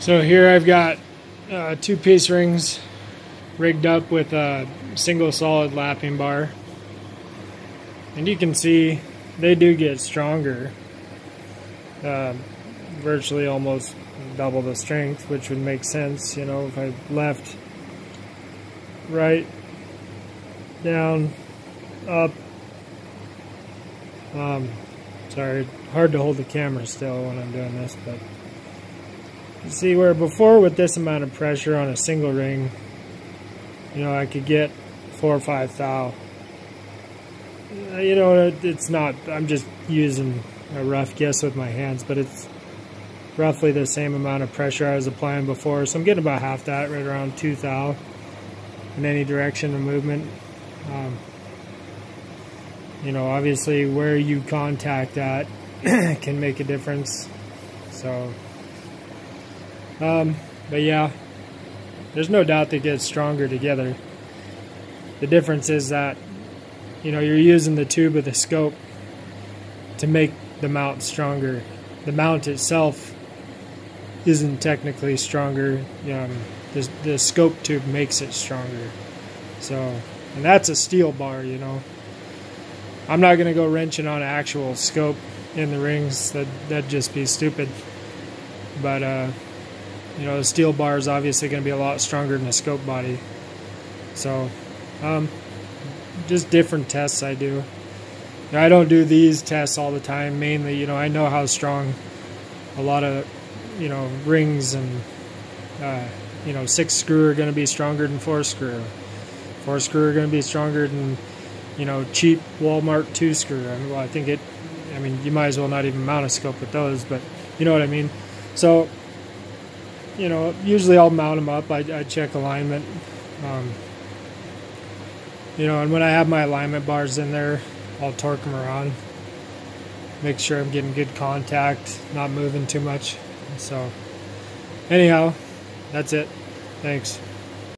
So here I've got uh, two piece rings rigged up with a single solid lapping bar. And you can see they do get stronger. Uh, virtually almost double the strength, which would make sense, you know, if I left, right, down, up. Um, sorry, hard to hold the camera still when I'm doing this, but see where before with this amount of pressure on a single ring, you know, I could get four or five thou. Uh, you know, it's not, I'm just using a rough guess with my hands, but it's roughly the same amount of pressure I was applying before. So I'm getting about half that, right around two thou in any direction of movement. Um, you know, obviously where you contact that can make a difference. So, um, but yeah, there's no doubt they get stronger together. The difference is that, you know, you're using the tube of the scope to make the mount stronger. The mount itself isn't technically stronger. Um, the, the scope tube makes it stronger. So, and that's a steel bar, you know. I'm not to go wrenching on actual scope in the rings. That, that'd just be stupid. But, uh, you know, the steel bar is obviously going to be a lot stronger than the scope body. So, um, just different tests I do. I don't do these tests all the time. Mainly, you know, I know how strong a lot of, you know, rings and, uh, you know, six screw are going to be stronger than four screw. Four screw are going to be stronger than, you know, cheap Walmart two screw. I mean, well, I think it, I mean, you might as well not even mount a scope with those, but you know what I mean. So, you know, usually I'll mount them up. I, I check alignment. Um, you know, and when I have my alignment bars in there, I'll torque them around. Make sure I'm getting good contact, not moving too much. So, anyhow, that's it. Thanks.